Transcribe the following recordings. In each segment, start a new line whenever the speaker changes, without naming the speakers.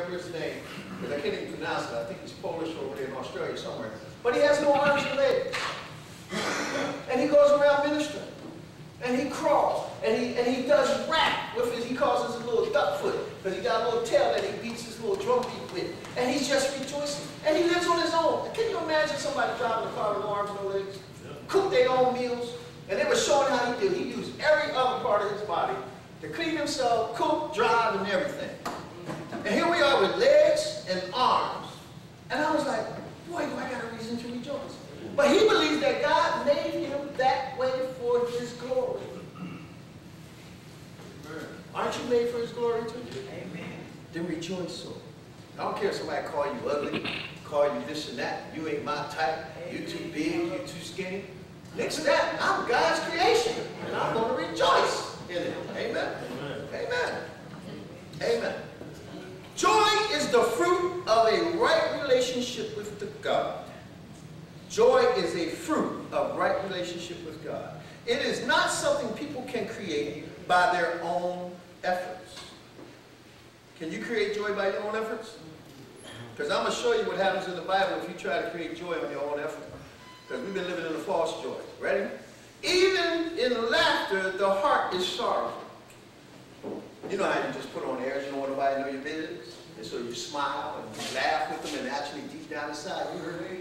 remember his name, because I can't even pronounce it. I think he's Polish over there in Australia somewhere. But he has no arms or legs. And he goes around ministering. And he crawls. And he and he does rap with his, he calls his little duck foot. Because he got a little tail that he beats his little drum beat with. And he's just rejoicing. And he lives on his own. Can you imagine somebody driving a car with no arms, no legs? Cook their own meals. And they were showing how he did. He used every other part of his body to clean himself, cook, drive, and everything. And here we are with legs and arms. And I was like, boy, do I got a reason to rejoice. But he believes that God made him that way for his glory. Aren't you made for his glory too? Amen. Then rejoice so. I don't care if somebody call you ugly, call you this and that. You ain't my type. You too big, you too skinny. Next to that, I'm God's creation. And I'm going to rejoice in it. Amen. Amen. Amen. Joy is the fruit of a right relationship with the God. Joy is a fruit of right relationship with God. It is not something people can create by their own efforts. Can you create joy by your own efforts? Because I'm going to show you what happens in the Bible if you try to create joy on your own effort. Because we've been living in a false joy. Ready? Even in laughter, the heart is sorrowful. You know how you just put on airs, you don't want nobody to know your business? And so you smile and you laugh with them and actually deep down inside, you heard me?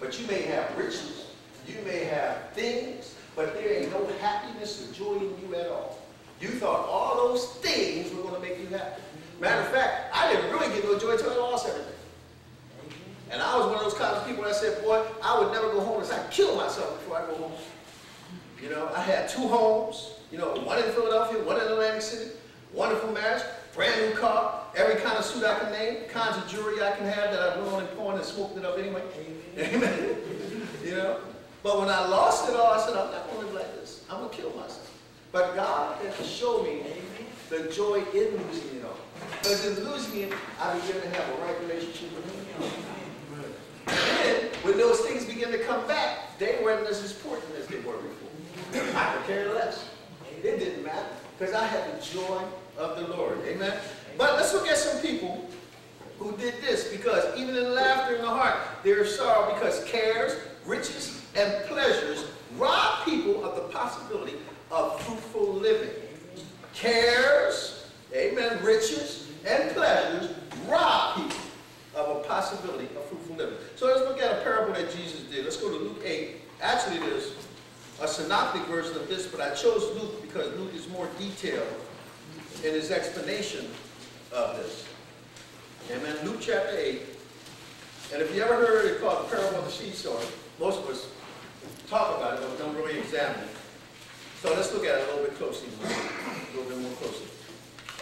But you may have riches, you may have things, but there ain't no happiness or joy in you at all. You thought all those things were going to make you happy. Matter of fact, I didn't really get no joy until I lost everything. And I was one of those of people that said, boy, I would never go homeless. I'd kill myself before I go home. You know, I had two homes, you know, one in Philadelphia, one in Atlantic City, wonderful marriage, brand new car, every kind of suit I can name, kinds of jewelry I can have that I went on and pawned and smoked it up anyway. Amen. you know? But when I lost it all, I said, I'm not going to live like this. I'm going to kill myself. But God had to show me the joy in losing it all. Because in losing it, I began to have a right relationship with Him. And then, when those things begin to come back, they weren't as important as they were before. I could care less. It didn't matter. Because I had the joy of the Lord. Amen? But let's look at some people who did this. Because even in laughter in the heart, there is sorrow because cares, riches, and pleasures rob people of the possibility of fruitful living. Cares, amen, riches, and pleasures rob people of a possibility of fruitful living. So let's look at a parable that Jesus did. Let's go to Luke 8. Actually, there's a synoptic version of this, but I chose Luke because Luke is more detailed in his explanation of this. Amen. Luke chapter 8. And if you ever heard it called the parable of the seed sower, most of us talk about it, but we don't really examine it. So let's look at it a little bit closely, a little bit more closely.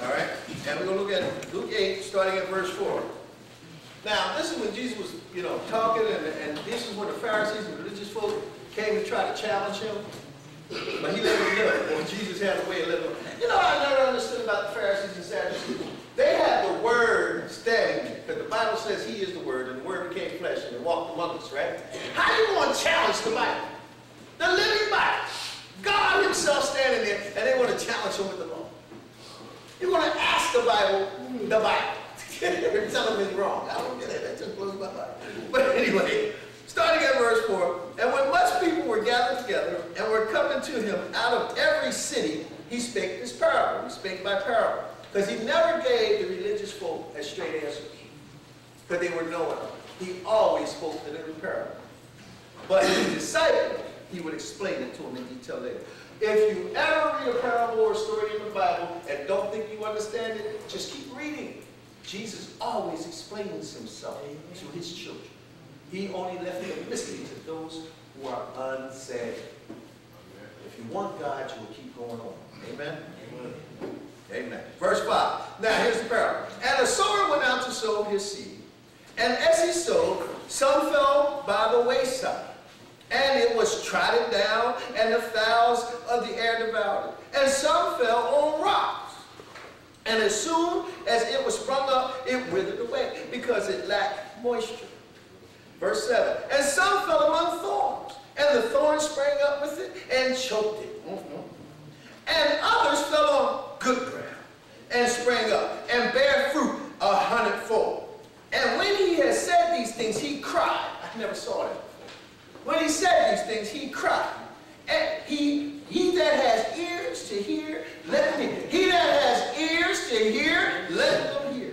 All right? And we're going to look at Luke 8, starting at verse 4. Now, this is when Jesus was, you know, talking, and, and this is when the Pharisees and religious folk came to try to challenge him. But he let them know, or Jesus had a way of letting them You know I never understood about the Pharisees and Sadducees? They had the Word standing because the Bible says He is the Word, and the Word became flesh and walked among us, right? How you want to challenge the Bible? The living Bible. God Himself standing there, and they want to challenge Him with the law. You want to ask the Bible, the Bible. Tell them it's wrong. I don't get it. That just blows my mind. But anyway, starting at verse 4, And when much people were gathered together and were coming to him out of every city, he spake this parable. He spake by parable. Because he never gave the religious folk a straight answer. Because they were knowing He always spoke in a parable. But his disciple, he would explain it to them in detail later. If you ever read a parable or a story in the Bible and don't think you understand it, just keep reading. Jesus always explains himself to his children. He only left it a mystery to those who are unsaved. If you want God, you will keep going on. Amen? Amen. Amen. Verse 5. Now here's the parable. And a sower went out to sow his seed. And as he sowed, some fell by the wayside. And it was trodden down, and the fowls of the air devoured it. And some fell on rocks and as soon as it was sprung up, it withered away because it lacked moisture. Verse 7. And some fell among thorns, and the thorns sprang up with it and choked it and others fell on good ground and sprang up and bare fruit a hundredfold. And when he had said these things, he cried. I never saw that before. When he said these things, he cried. And he, he that has ears to hear, let him hear. He that has ears to hear, let him hear.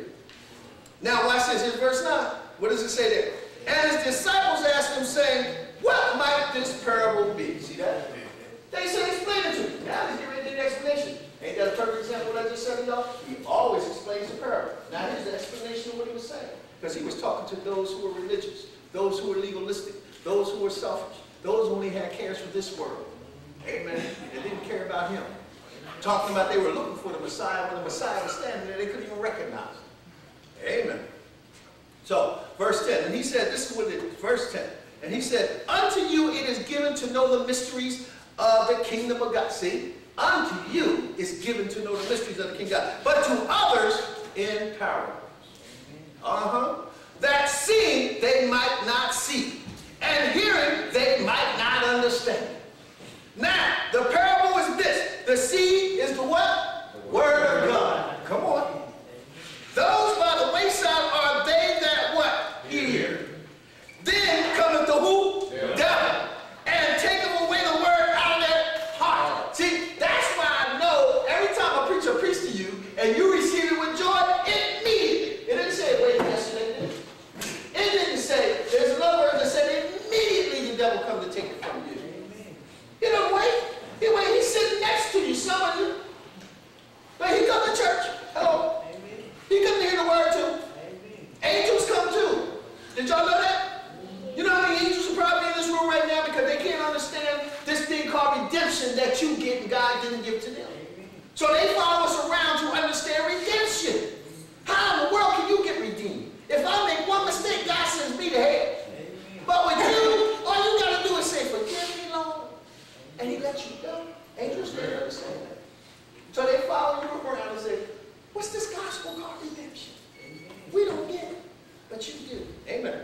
Now watch this, here's verse 9. What does it say there? And his disciples asked him, saying, What might this parable be? See that? They said, explain it to me. Now he's giving the explanation. Ain't that a perfect example what I just said to y'all? He always explains the parable. Now here's the explanation of what he was saying. Because he was talking to those who were religious, those who were legalistic, those who were selfish, those who only had cares for this world. Amen. They didn't care about him. Talking about they were looking for the Messiah when the Messiah was standing there, they couldn't even recognize him. Amen. So, verse 10, and he said, this is what it verse 10. And he said, Unto you it is given to know the mysteries of the kingdom of God. See? Unto you is given to know the mysteries of the kingdom of God. But to others in parables. Uh-huh. That seeing they might not see. And hearing they might not understand. Now, the parable is this. The seed is the what? The word of God. Come on. Those by the wayside are they that what? Hear. Then cometh the who? Yeah. Devil. And taketh away the word out of their heart. See, that's why I know every time a preacher preaches to you and you receive it with joy, immediately. It didn't say wait yesterday, did it? It didn't say, there's another word that said immediately the devil come to take it from you. He don't wait. He wait, he's sitting next to you, some of you. But he come to church. Hello. He come to hear the word too. Angels come too. Did y'all know that? You know how many angels are probably in this room right now because they can't understand this thing called redemption that you get and God didn't give to them. So they follow us around to understand redemption. How in the world can you get redeemed? If I make one mistake, God sends me to hell. But with you, all you got to do is say, forgive me, Lord. And he lets you go. Angels can't understand that. So they follow you around and say, what's this gospel called redemption? We don't get it, but you do. Amen.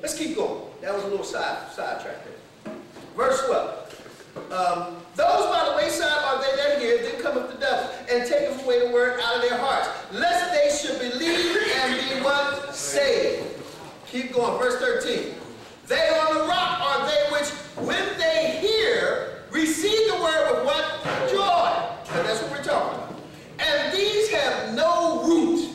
Let's keep going. That was a little side sidetrack there. Verse 12. Um, Those by the wayside are they that hear, then cometh the devil, and taketh away the word out of their hearts, lest they should believe and be what? Saved. Keep going. Verse 13. They on the rock are they which, when they hear, receive the word with what? Joy. And that's what we're talking about. And these have no root,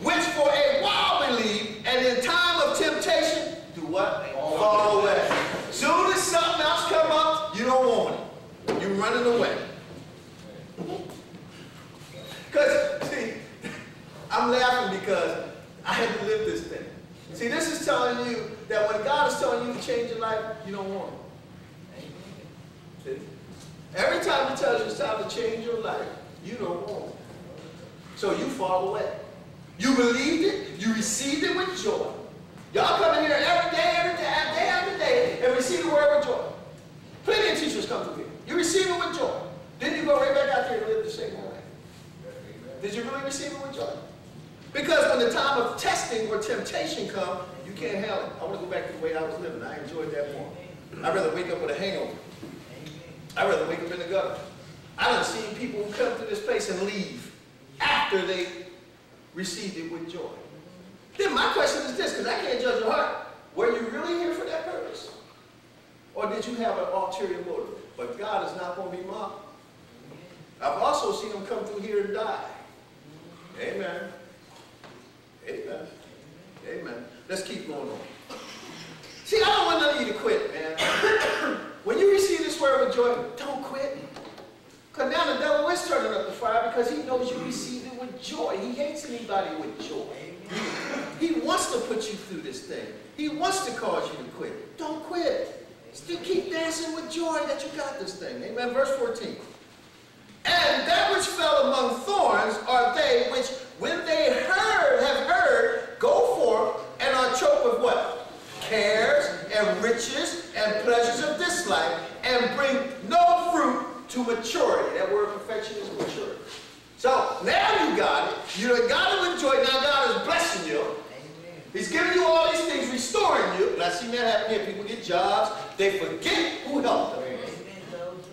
which for a while believe, and in time of temptation, do what? Fall away. Soon as something else come up, you don't want it. You're running away. Because, see, I'm laughing because I had to live this thing. See, this is telling you that when God is telling you to change your life, you don't want it. Every time he tells you it's time to change your life, you don't want it. So you fall away. You believed it, you received it with joy. Y'all come in here every day, every day, day after day, and receive the word with joy. Plenty of teachers come through here. You receive it with joy. Then you go right back out there and live the same way. Did you really receive it with joy? Because when the time of testing or temptation comes, you can't handle it. I want to go back to the way I was living. I enjoyed that more. I'd rather wake up with a hangover. I'd rather wake up in the gutter. I done seen people who come to this place and leave after they received it with joy. Then my question is this, because I can't judge your heart. Were you really here for that purpose? Or did you have an ulterior motive? But God is not going to be mocked. I've also seen them come through here and die. Amen. Amen. Amen. Let's keep going on. See, I don't want none of you to quit, man. when you receive word with joy, don't quit. Because now the devil is turning up the fire because he knows you received it with joy. He hates anybody with joy. He wants to put you through this thing. He wants to cause you to quit. Don't quit. Still keep dancing with joy that you got this thing. Amen. Verse 14. And that which fell among thorns are they which, when they heard, have heard, go forth and are choked with what? Cares and riches and pleasures of this life, and bring no fruit to maturity. That word perfection is maturity. So now you got it. You done got it with joy. Now God is blessing you. He's giving you all these things, restoring you. And I see that happen here. People get jobs. They forget who helped them.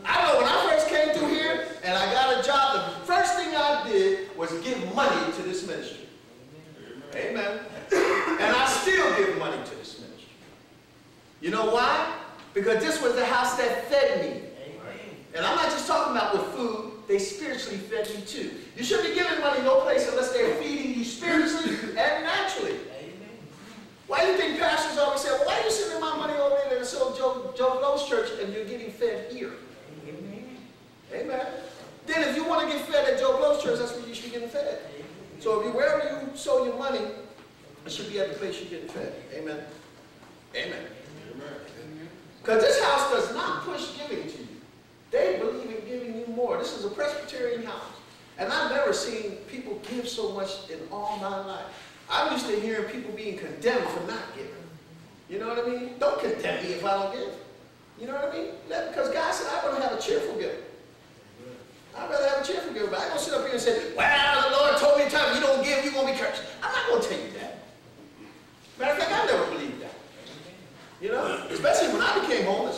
I know when I first came through here and I got a job, the first thing I did was give money to this ministry. Amen. And I still give money to this ministry. You know why? Because this was the house that fed me. And I'm not just talking about with food, they spiritually fed me too. You shouldn't be giving money no place unless they're feeding you spiritually and naturally. Why do you think pastors always say, well, why are you sending my money over there to so Joe, Joe Blow's church and you're getting fed here? Amen. Amen. Then if you want to get fed at Joe Blow's church, that's where you should be getting fed. So if you, wherever you sow your money, it should be at the place you're getting fed. Amen. Amen. Because this house does not push giving to you. They believe in giving you more. This is a Presbyterian house. And I've never seen people give so much in all my life. I'm used to hearing people being condemned for not giving. You know what I mean? Don't condemn me if I don't give. You know what I mean? because God said I want to have a cheerful giver. I'd rather have a cheerful giver. But I don't sit up here and say, well, the Lord told me time you don't give, you're going to be cursed. I'm not going to tell you that. Matter of fact, I never believed that. Became homeless.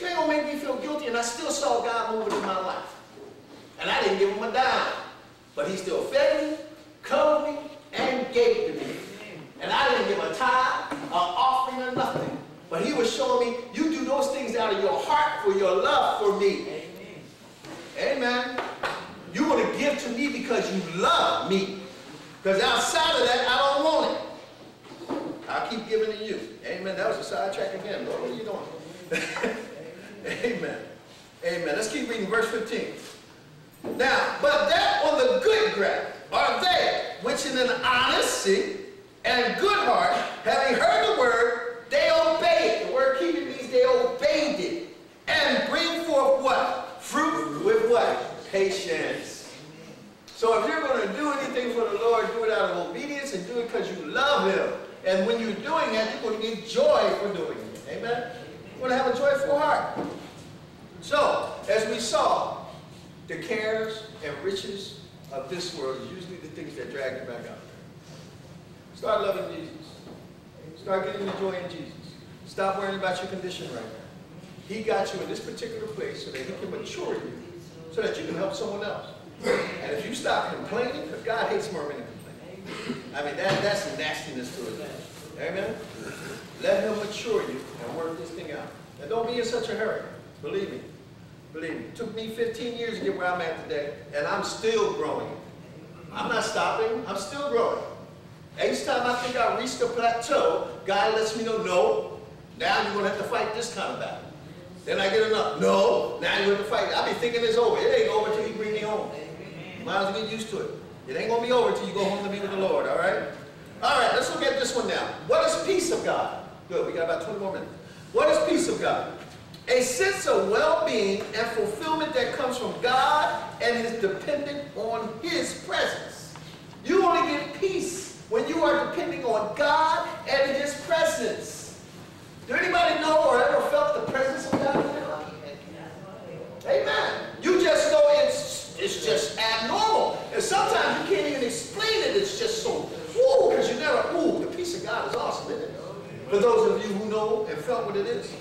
You ain't to make me feel guilty, and I still saw God moving in my life. And I didn't give him a dime. But he still fed me, covered me, and gave to me. And I didn't give a tithe, an offering, or nothing. But he was showing me, you do those things out of your heart for your love for me. Amen. Amen. You want to give to me because you love me. Because outside of that, I don't. I'll keep giving to you. Amen. That was a sidetrack again. Lord, what are you doing? Amen. Amen. Let's keep reading verse 15. Now, but that on the good ground are they which in an honesty and good heart, having heard the word, they obey it. The word keep it means they obeyed it. And bring forth what? Fruit with what? Patience. So if you're going to do anything for the Lord, do it out of obedience and do it because you love him. And when you're doing that, you're going to get joy for doing it. Amen? You're going to have a joyful heart. So, as we saw, the cares and riches this world is usually the things that drag you back out. Start loving Jesus. Start getting the joy in Jesus. Stop worrying about your condition right now. He got you in this particular place so that he can mature you, so that you can help someone else. And if you stop complaining, because God hates murmuring and complaining. I mean, that, that's nastiness to it. Amen? Let him mature you and work this thing out. And don't be in such a hurry. Believe me. Believe me. It took me 15 years to get where I'm at today, and I'm still growing. I'm not stopping. I'm still growing. Each time I think I reached a plateau, God lets me know, no, now you're going to have to fight this kind of battle. Then I get enough. No, now you're going to fight. I'll be thinking it's over. It ain't over till you bring me home. You Might as well get used to it. It ain't going to be over till you go home to be with the Lord, all right? All right, let's look at this one now. What is peace of God? Good, we got about 20 more minutes. What is peace of God? A sense of well-being and fulfillment that comes from God and is dependent on His presence. You only get peace when you are depending on God and His presence. Do anybody know or ever felt the presence of God in life? Amen. You just know it's, it's just abnormal. And sometimes you can't even explain it. It's just so, ooh, because you never, ooh, the peace of God is awesome, isn't it? For those of you who know and felt what it is.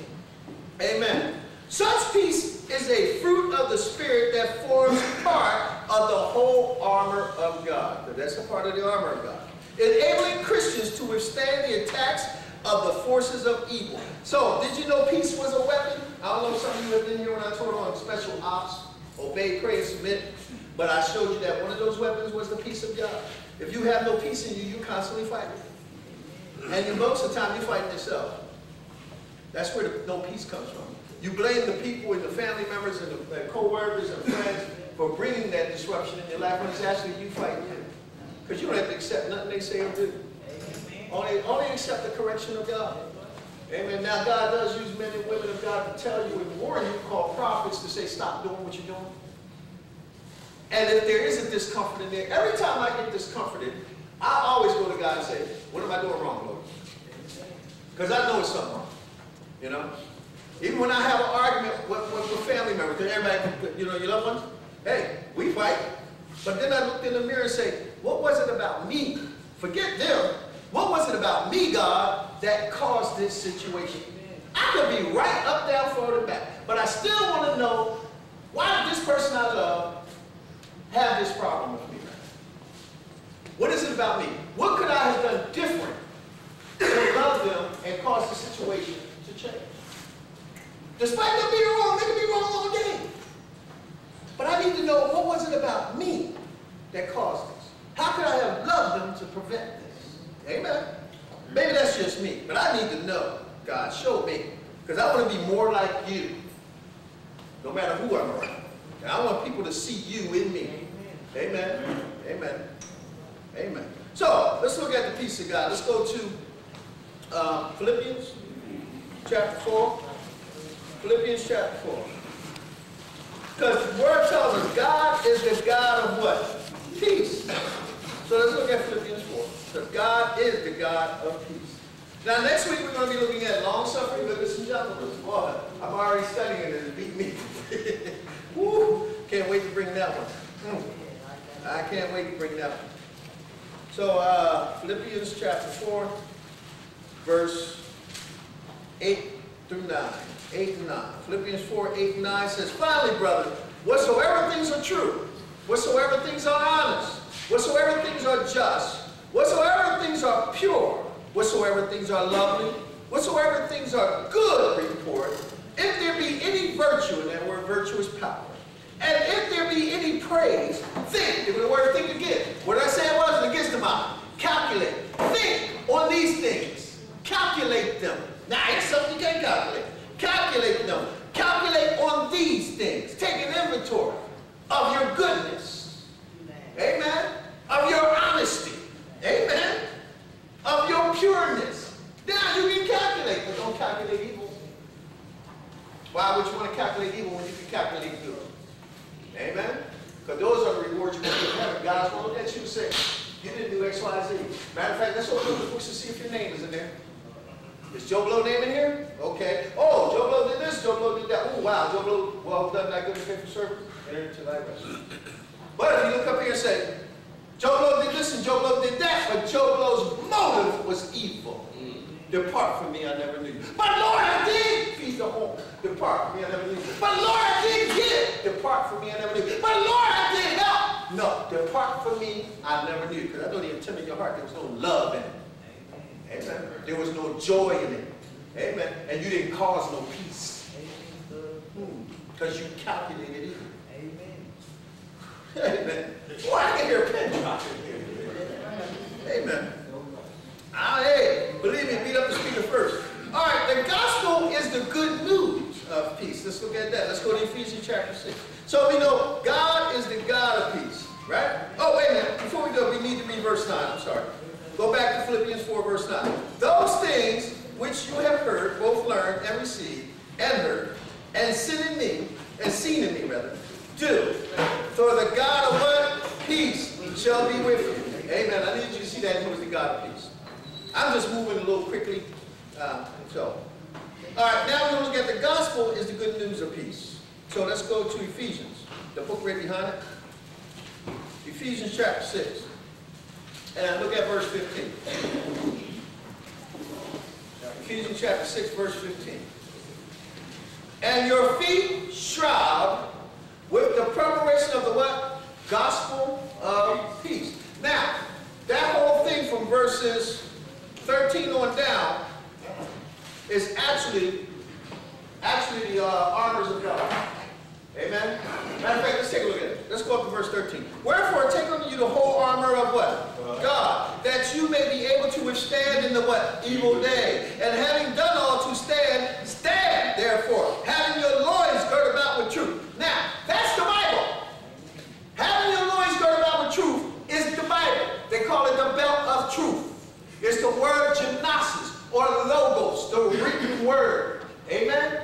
Amen. Such peace is a fruit of the Spirit that forms part of the whole armor of God. That's a part of the armor of God. Enabling Christians to withstand the attacks of the forces of evil. So, did you know peace was a weapon? I don't know if some of you have been here when I taught on special ops, obey, pray, submit. But I showed you that one of those weapons was the peace of God. If you have no peace in you, you're constantly fighting. And you, most of the time, you're fighting yourself. That's where the no peace comes from. You blame the people and the family members and the, the co-workers and friends for bringing that disruption in your life when it's actually you fighting them. Because you don't have to accept nothing they say or do. Only, only accept the correction of God. Amen. Now God does use men and women of God to tell you and warn you, call prophets, to say stop doing what you're doing. And if there is a discomfort in there, every time I get discomforted, I always go to God and say, what am I doing wrong, Lord? Because I know it's something wrong. You know? Even when I have an argument with, with, with family members, because everybody, you know, your loved ones, hey, we fight. But then I looked in the mirror and say, what was it about me? Forget them. What was it about me, God, that caused this situation? I could be right up, down, forward, and back. But I still want to know, why did this person I love have this problem with me? What is it about me? What could I have done different to love them and cause the situation Despite them being wrong, they can be wrong all day. But I need to know what was it about me that caused this? How could I have loved them to prevent this? Amen. Maybe that's just me, but I need to know. God, show me. Because I want to be more like you. No matter who I'm around. And I want people to see you in me. Amen. Amen. Amen. So, let's look at the peace of God. Let's go to uh, Philippians chapter 4. Philippians chapter 4. Because the word tells us God is the God of what? Peace. So let's look at Philippians 4. Because God is the God of peace. Now next week we're going to be looking at long suffering, goodness, and gentleness. Boy, I'm already studying it it beat me. Woo! Can't wait to bring that one. I can't wait to bring that one. So uh, Philippians chapter 4, verse 8 through 9. 8 and 9. Philippians 4, 8 and 9 says, Finally, brother, whatsoever things are true, whatsoever things are honest, whatsoever things are just, whatsoever things are pure, whatsoever things are lovely, whatsoever things are good report, if there be any virtue, and that word virtue is power, and if there be any praise, think. Me the word think again. What did I say it was? It against the mind. Calculate. Think on these things. Calculate them. Now, it's something you can't. Calculate them. Calculate on these things. Take an inventory of your goodness. Amen. Of your honesty. Amen. Of your pureness. Now you can calculate, but don't calculate evil. Why would you want to calculate evil when you can calculate good? Amen? Because those are the rewards you're going to get in heaven. God's going to look at you and say, you didn't do X, Y, Z. Matter of fact, let's open the books to see if your name is in there. Is Joe Blow name in here? Okay. Oh, Joe Blow did this, Joe Blow did that. Oh, wow, Joe Blow, well done, that good and faithful servant. Enter into thy rest. But if you look up here and say, Joe Blow did this and Joe Blow did that, but Joe Blow's motive was evil. Depart from me, I never knew you. But Lord, I did feed the home. Depart from me, I never knew you. But Lord, I did get it. Depart from me, I never knew you. But Lord, I did help. No, depart from me, I never knew you. Because I know the intent of your heart, there was no love in it. Amen. There was no joy in it. Amen. And you didn't cause no peace. Amen. Because you calculated it. Amen. Amen. Boy, I can hear a pin dropping here. Amen. Ah, hey, believe me, beat up the speaker first. All right, the gospel is the good news of peace. Let's look at that. Let's go to Ephesians chapter 6. So we know God is the God of peace, right? Oh, wait a minute. Before we go, we need to read verse 9. I'm sorry. Go back to Philippians 4, verse 9. Those things which you have heard, both learned and received, and heard, and seen in me, and seen in me, rather, do. For the God of what? Peace shall be with you. Amen. I need you to see that he was the God of peace. I'm just moving a little quickly. Uh, so, all right, now we're going to look at the gospel is the good news of peace. So let's go to Ephesians, the book right behind it. Ephesians chapter 6. And I look at verse 15. Ephesians chapter 6, verse 15. And your feet shroud with the preparation of the what? Gospel of peace. Now, that whole thing from verses 13 on down is actually, actually the uh, armors of God. Amen? Matter of fact, let's take a look at it. Let's go up to verse 13. Wherefore, take unto you the whole armor of what? God. That you may be able to withstand in the what? Evil day. And having done all to stand, stand therefore, having your loins girt about with truth. Now, that's the Bible. Having your loins girt about with truth is the Bible. They call it the belt of truth. It's the word gymnasis or logos, the written word. Amen?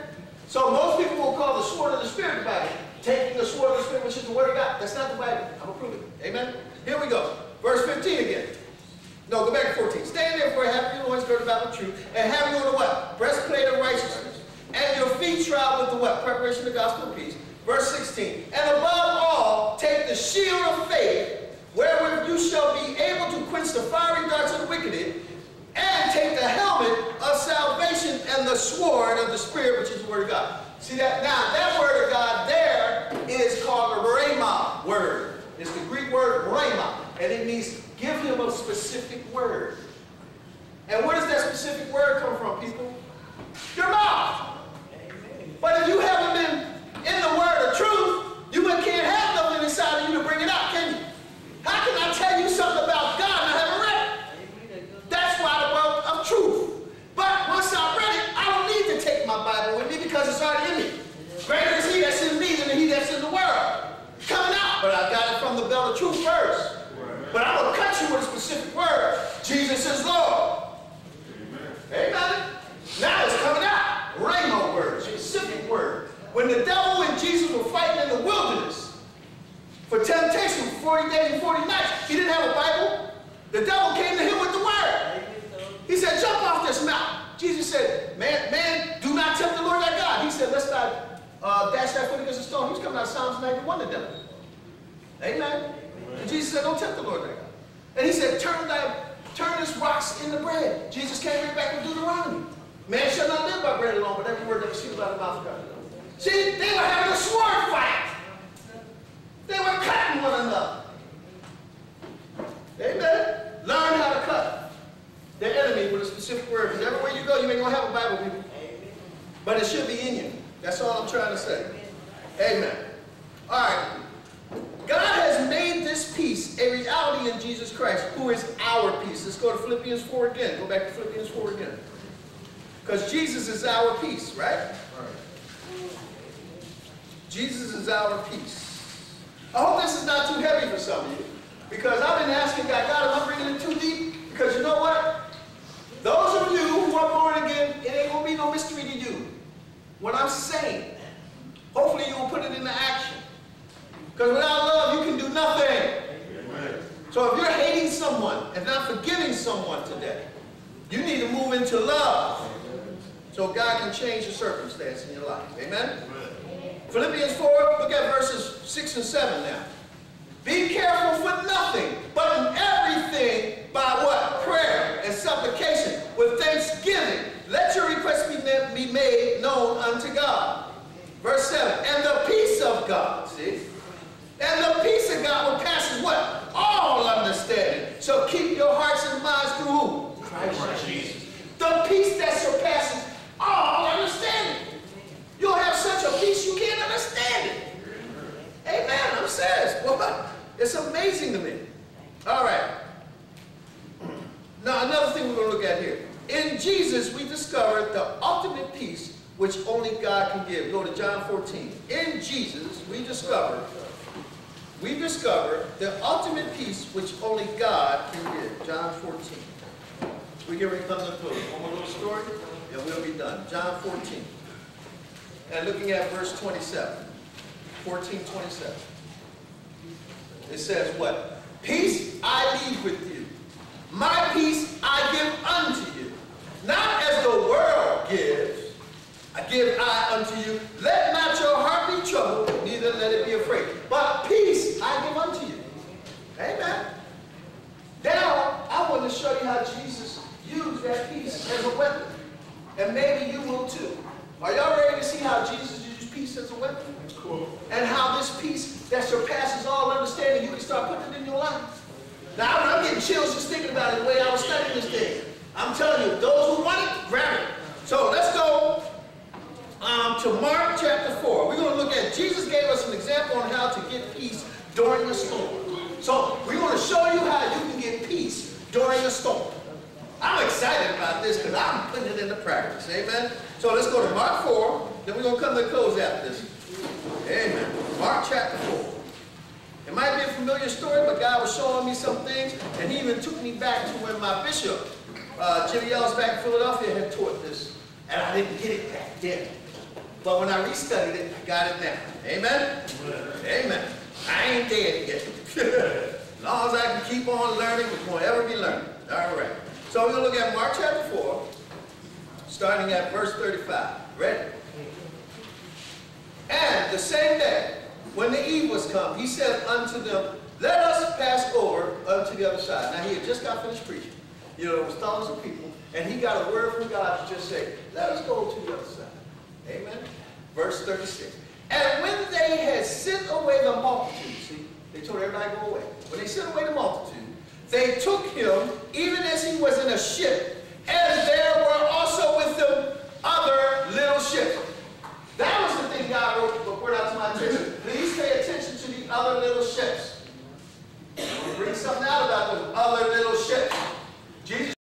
So most people will call the sword of the Spirit the Bible. Taking the sword of the Spirit, which is the word of God. That's not the Bible. I'm going to prove it. Amen? Here we go. Verse 15 again. No, go back to 14. Stand therefore, having your loins girded about with truth, and having on the what? Breastplate of righteousness. And your feet shroud with the what? Preparation of the gospel of peace. Verse 16. And above all, take the shield of faith, wherewith you shall be able to quench the fiery darts of the wicked, and take the helmet of salvation and the sword of the Spirit, which is the word of God. See that? Now, that word of God there is called the rhema word. It's the Greek word rhema, and it means give him a specific word. And where does that specific word come from, people? Your mouth. But the belt of truth first. But I'm going to cut you with a specific word. Jesus is Lord. Amen. Amen. Now it's coming out. rhema word, specific word. When the devil and Jesus were fighting in the wilderness for temptation for 40 days and 40 nights, he didn't have a Bible. The devil came to him with the word. He said, jump off this mountain. Jesus said, man, man, do not tempt the Lord thy God. He said, let's not uh, dash that foot against the stone. He was coming out of Psalms 91 to them. Amen. And Jesus said, don't tempt the Lord thy God. And he said, turn thy, turn this rocks into bread. Jesus came right back with Deuteronomy. Man shall not live by bread alone, but every word that proceeds out of the mouth of God. See, they were having a sword fight. They were cutting one another. Amen. Learn how to cut the enemy with a specific word. Because everywhere you go, you ain't going to have a Bible, people. But it should be in you. That's all I'm trying to say. Amen. All right. God has made this peace a reality in Jesus Christ, who is our peace. Let's go to Philippians 4 again. Go back to Philippians 4 again. Because Jesus is our peace, right? Jesus is our peace. I hope this is not too heavy for some of you. Because I've been asking God, God, am I bringing it too deep? Because you know what? Those of you who are born again, it ain't going to be no mystery to you. What I'm saying. Hopefully you will put it into action. Because without love, you can do nothing. Amen. So if you're hating someone and not forgiving someone today, you need to move into love. So God can change the circumstance in your life. Amen? Amen? Philippians 4, look at verses 6 and 7 now. Be careful for nothing, but in everything by what? Prayer and supplication with thanksgiving. Let your requests be made known unto God. Verse 7, and the peace of God, see? And the peace of God will passes what? All understanding. So keep your hearts and minds through The peace that surpasses all understanding. You'll have such a peace you can't understand it. Amen. I'm serious. It's amazing to me. All right. Now, another thing we're going to look at here. In Jesus, we discovered the ultimate peace which only God can give. Go to John 14. In Jesus, we discovered we discover the ultimate peace which only God can give. John 14. We get ready to come to the close. One more little story, and we'll be done. John 14. And looking at verse 27. 14, 27. It says what? Peace I leave with you. My peace I give unto you. Not as the world gives, I give I unto you. Let not your heart be troubled, neither let it be afraid. But peace I give unto you. Amen. Now, I want to show you how Jesus used that peace as a weapon. And maybe you will too. Are y'all ready to see how Jesus used peace as a weapon? That's Cool. And how this peace that surpasses all understanding, you can start putting it in your life. Now, I'm getting chills just thinking about it the way I was studying this thing. I'm telling you, those who want it, grab it. So let's go um, to Mark chapter 4. We're going to look at, Jesus gave us an example on how to get peace during a storm. So we're going to show you how you can get peace during a storm. I'm excited about this because I'm putting it into practice. Amen. So let's go to Mark 4. Going to close out this. Amen. Mark chapter 4. It might be a familiar story, but God was showing me some things, and he even took me back to when my bishop, uh, Jimmy Ellis back in Philadelphia, had taught this, and I didn't get it back then. But when I restudied it, I got it now. Amen? Amen. Amen. I ain't dead yet. as long as I can keep on learning, we're going to ever be learning. All right. So we're going to look at Mark chapter 4, starting at verse 35. Ready? And the same day, when the eve was come, he said unto them, Let us pass over unto the other side. Now he had just got finished preaching. You know, there was thousands of people, and he got a word from God to just say, Let us go to the other side. Amen. Verse 36. And when they had sent away the multitude, see, they told everybody to go away. When they sent away the multitude, they took him even as he was in a ship, and there were also with them other little ships. That was God wrote, out to my attention. Please pay attention to the other little ships. Bring something out about those other little ships. Jesus